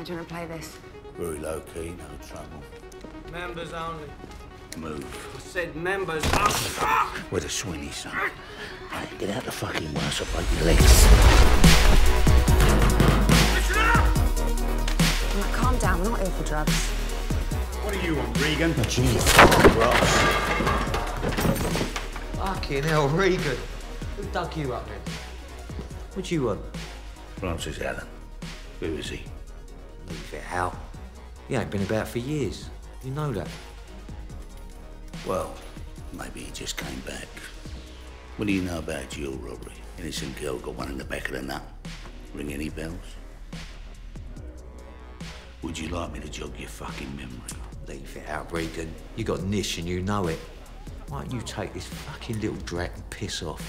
How do you want to play this? Very low key, no trouble. Members only. Move. I said members only. With a Sweeney, son. Hey, get out the fucking way so I break your legs. I'm calm down. We're not here for drugs. What do you want, Regan? Oh, a genius. Ross. Fucking hell, Regan. Who dug you up then? What do you want? Francis Allen. Who is he? Leave it out. He ain't been about for years. You know that. Well, maybe he just came back. What do you know about jewel robbery? Innocent girl got one in the back of the nut. Ring any bells? Would you like me to jog your fucking memory? Leave it out, Regan. You got Nish and you know it. Why don't you take this fucking little drat and piss off?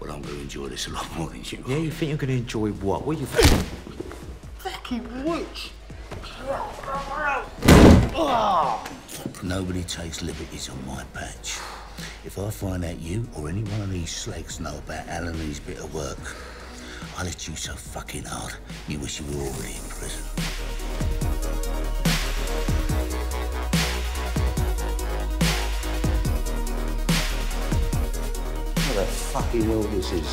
Well, I'm going to enjoy this a lot more than you. Yeah, you think you're going to enjoy what? What you think? Nobody takes liberties on my patch. If I find out you or any one of these slags know about Allen and his bit of work, I'll let you so fucking hard you wish you were already in prison. What the fucking hell this is?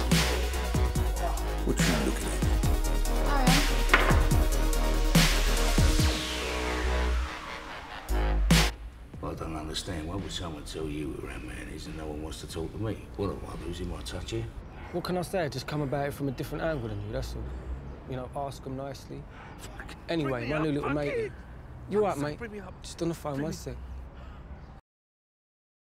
What you looking at? I don't understand. Why would someone tell you who Ram Man is and no one wants to talk to me? What am I losing my touch here? What can I say? Just come about it from a different angle than you, that's all. You know, ask them nicely. Fuck. Anyway, my new little mate. You all right, mate? Just on the phone, one sec.